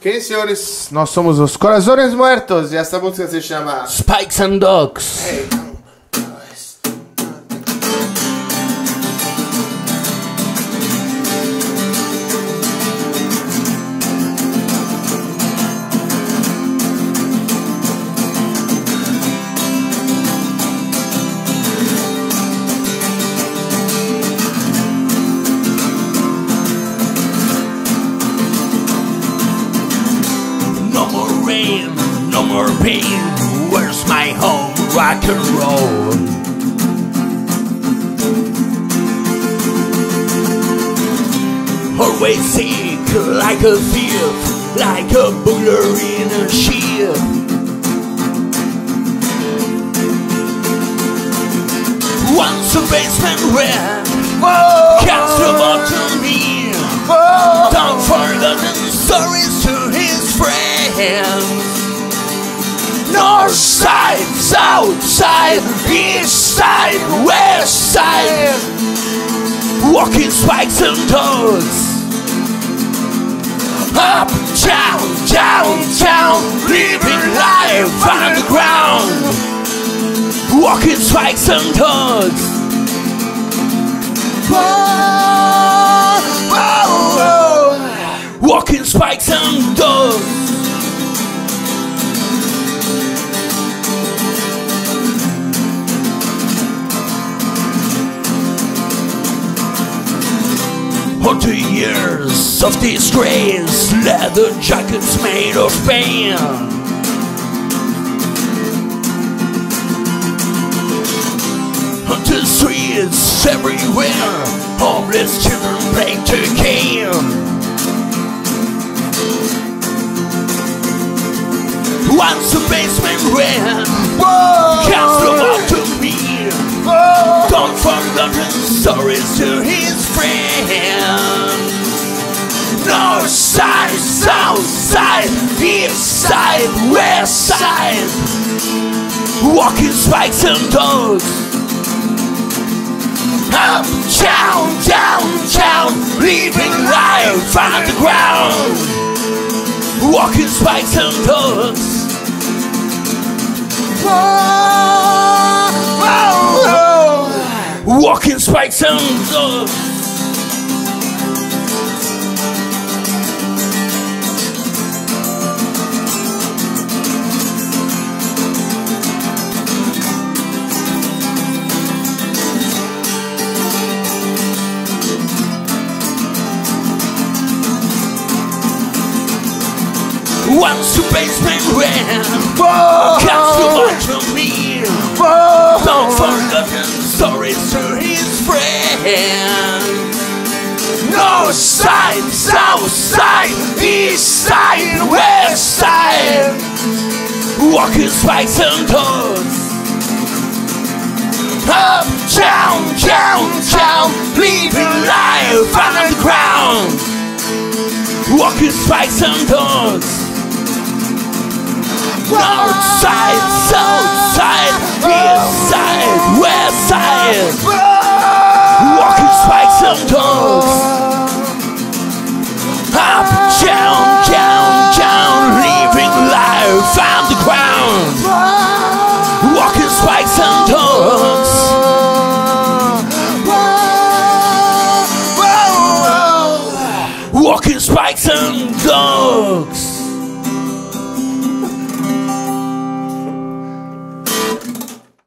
Ok, senhores, nós somos os Corazones Muertos e essa música se chama Spikes and Dogs. Hey. Rain, no more pain. Where's my home? Rock and roll. Always sick, like a thief, like a burglar in a ship. Once a basement ran, cast a vote to me. Don't forget stories to his friends. Side, south side, east side, west side. Walking spikes and dogs. Up, down, down, down, living life on the ground. Walking spikes and toes. Walking spikes and dogs. Hundred years of disgrace, leather jackets made of pain. On the streets everywhere, homeless children play to game. Once the basement ran, cast them out to me. Don't forget the stories to his friends. North side, south side, east side, west side. Walking spikes and dogs. Up, down, down, down, leaving life on the ground. Walking spikes and dogs. Walking spikes and dogs. Uh. Once the basement ran, cast North side, south side, east side, west side. Walking spikes and dogs. Up, down, down, down, leaving life on the ground. Walking spikes and dogs. North side, south side, Spikes and dogs.